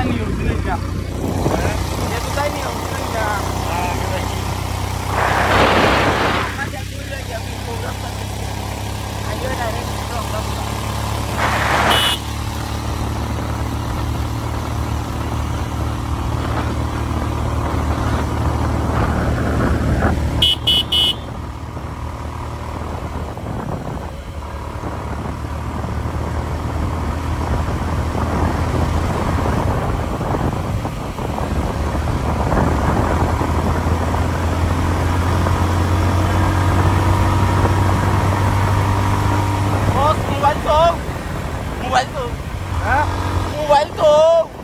那你有几等奖？哎。Mobile ko. Ha? Mobile ko. Bड़ी di bos.